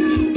Thank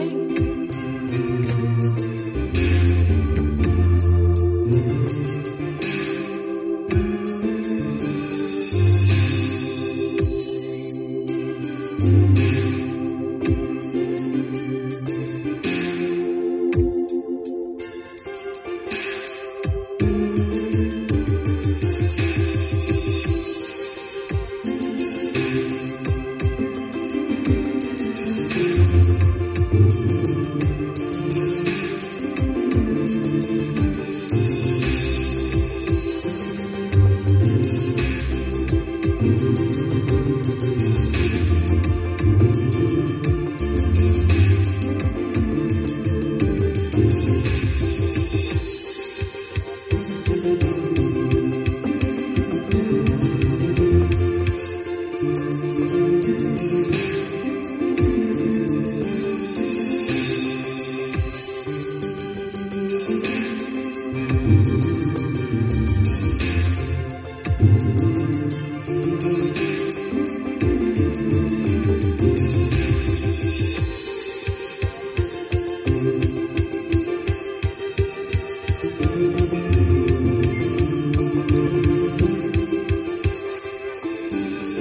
right.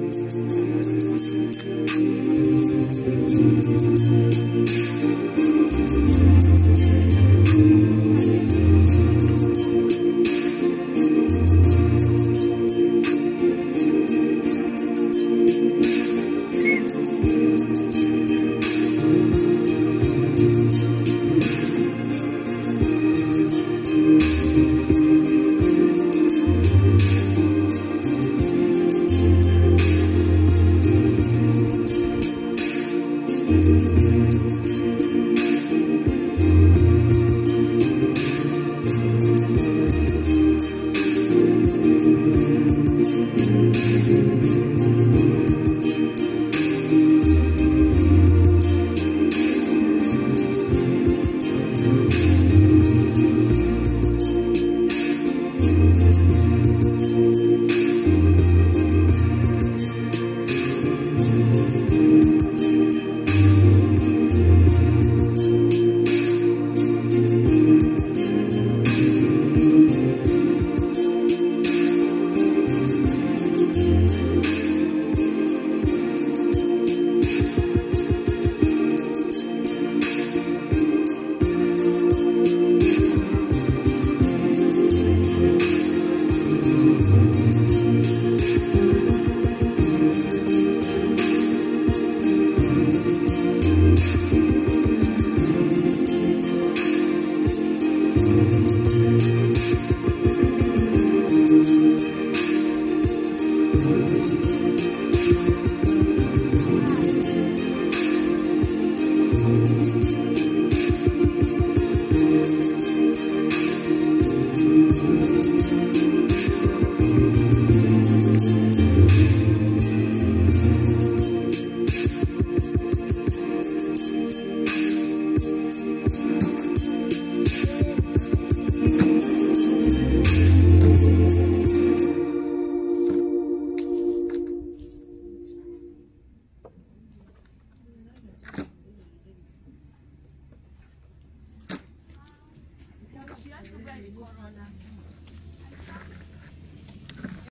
Corona.